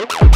life.